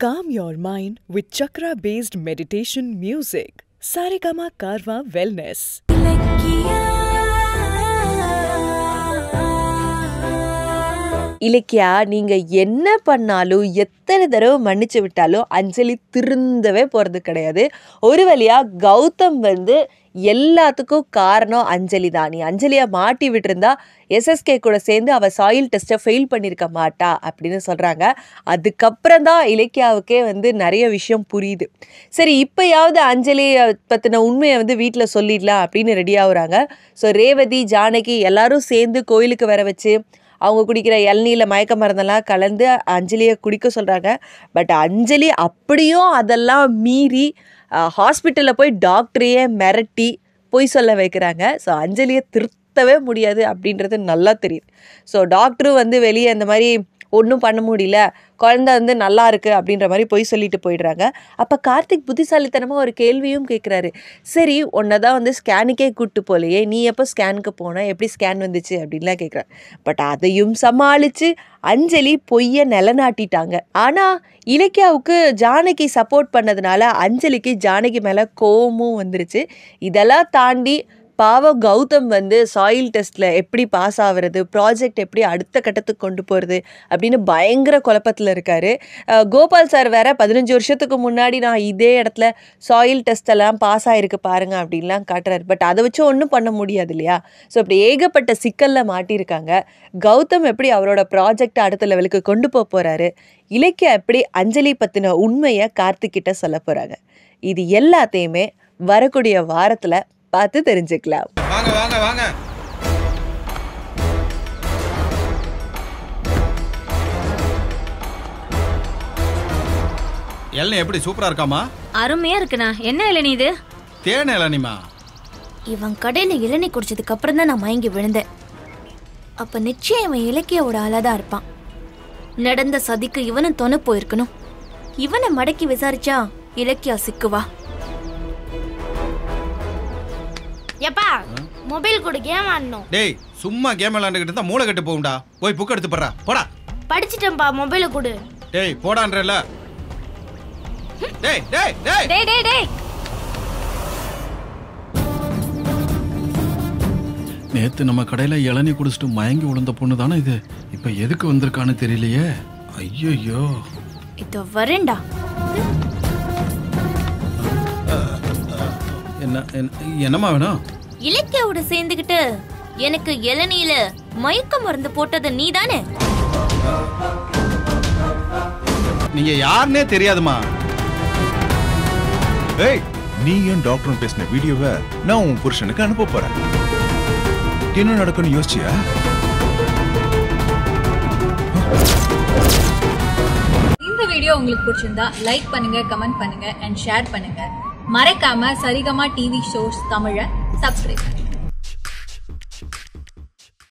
Calm your mind with chakra based meditation music. Saregama Karwa Wellness. Ilakkiya நீங்க என்ன பண்ணாலும் எத்தனை தடவை மன்னிச்சு விட்டாலும் அஞ்சலி திருந்தவே போறது கிடையாது. ஒரு வழியா கௌதம் வந்து எல்லாத்துக்கும் காரணம் அஞ்சலி தான். நீ அஞ்சலியை மாட்டி விட்டுருந்தா எஸ்எஸ்கே கூட சேர்ந்து அவள் சாயில் டெஸ்ட்டை ஃபெயில் பண்ணியிருக்க மாட்டா அப்படின்னு சொல்கிறாங்க அதுக்கப்புறம் தான் இலக்கியாவுக்கே வந்து நிறைய விஷயம் புரியுது. சரி இப்போயாவது அஞ்சலியை பற்றின உண்மையை வந்து வீட்டில் சொல்லிடலாம் அப்படின்னு ரெடி ஆகுறாங்க. ஸோ ரேவதி ஜானகி எல்லாரும் சேர்ந்து கோயிலுக்கு வர வச்சு அவங்க குடிக்கிற இளநீரில் மயக்க மருந்தெல்லாம் கலந்து அஞ்சலியை குடிக்க சொல்கிறாங்க பட் அஞ்சலி அப்படியும் அதெல்லாம் மீறி ஹாஸ்பிட்டலில் போய் டாக்டரையே மிரட்டி பொய் சொல்ல வைக்கிறாங்க. ஸோ அஞ்சலியை திருத்தவே முடியாது அப்படின்றது நல்லா தெரியுது. ஸோ டாக்டரும் வந்து வெளியே இந்த மாதிரி ஒன்றும் பண்ண முடியல. குழந்த வந்து நல்லா இருக்குது அப்படின்ற மாதிரி பொய் சொல்லிட்டு போயிடுறாங்க. அப்போ கார்த்திக் புத்திசாலித்தனமாக ஒரு கேள்வியும் கேட்குறாரு சரி உன்னை தான் வந்து ஸ்கேனுக்கே கூப்பிட்டு போலையே. நீ எப்போ ஸ்கேனுக்கு போன? எப்படி ஸ்கேன் வந்துச்சு? அப்படின்லாம் கேட்குறாரு பட் அதையும் சமாளித்து அஞ்சலி பொய்யை நிலநாட்டிட்டாங்க. ஆனால் இலக்கியாவுக்கு ஜானகி சப்போர்ட் பண்ணதுனால அஞ்சலிக்கு ஜானகி மேலே கோவமும் வந்துருச்சு. இதெல்லாம் தாண்டி பாவம் கௌதம் வந்து சாயில் டெஸ்ட்டில் எப்படி பாஸ் ஆகுறது ப்ராஜெக்ட் எப்படி அடுத்த கட்டத்துக்கு கொண்டு போகிறது அப்படின்னு பயங்கர குழப்பத்தில் இருக்கார். கோபால் சார் வேற பதினஞ்சு வருஷத்துக்கு முன்னாடி நான் இதே இடத்துல சாயில் டெஸ்ட்டெல்லாம் பாஸ் ஆகிருக்கு பாருங்க அப்படின்லாம் காட்டுறாரு. பட் அதை வச்சு ஒன்றும் பண்ண முடியாது இல்லையா? ஸோ இப்படி ஏகப்பட்ட சிக்கலில் மாட்டியிருக்காங்க. கௌதம் எப்படி அவரோட ப்ராஜெக்ட் அடுத்த லெவலுக்கு கொண்டு போக போகிறாரு இலக்கியா எப்படி அஞ்சலி பற்றின உண்மையை கார்த்திக்கிட்ட சொல்ல போகிறாங்க இது எல்லாத்தையுமே வரக்கூடிய வாரத்தில் பார்த்து தெரிஞ்சுக்கலாம். வாங்க வாங்க வாங்க. இளநீ எப்படி சூப்பரா இருக்காமா அருமையா இருக்குண்ணா. என்ன இளநீ இது? தேன் இளநிமா இவன் கடையில இளநீ குடிச்சதுக்கு அப்புறம் தான் நான் மயங்கி விழுந்தேன். அப்ப நிச்சயம் இவன் இலக்கியோட ஆளாதான் இருப்பான். நடந்த சதிக்கு இவனும் தொண போயிருக்கணும். இவனை மடக்கி விசாரிச்சா இலக்கியா சிக்குவா? எப்பா மொபைல் கொடு கேம் ஆடணும். டேய் சும்மா கேம் விளையாண்டுக்கிட்டு இருந்தா மூளை கட்டு போகும்டா. போய் புக் எடுத்து போடுறா. போடா. படிச்சிட்டேன்பா மொபைலை கொடு. டேய் போடான்றல டேய் டேய் டேய். டேய் டேய் டேய். நேத்து நம்ம கடையில இளநீ குடிச்சிட்டு மயங்கி விழுந்த பொண்ணு தானே இது? இப்ப எதுக்கு வந்திருக்கான்னு தெரியலையே. ஐயோ இதோ வரேன்டா. என்ன என்ன- என்னம்மா வேணும்? இலக்கியாவோட சேர்ந்துகிட்டு எனக்கு இளநீல மயக்க மருந்து போட்டது நீதானே? நீங்க யாருன்னே தெரியாதுமா. ஏய் நீயும் டாக்டரும் பேசின வீடியோவை நான் உன் புருஷனுக்கு அனுப்ப போறேன். என்ன நடக்கும்னு யோசிச்சியா? இந்த வீடியோ உங்களுக்கு பிடிச்சிருந்தா லைக் பண்ணுங்க கமெண்ட் பண்ணுங்க அண்ட் ஷேர் பண்ணுங்க. மறைக்காம சரிகமா டிவி ஷோஸ் தமிழை சப்ஸ்கிரைப்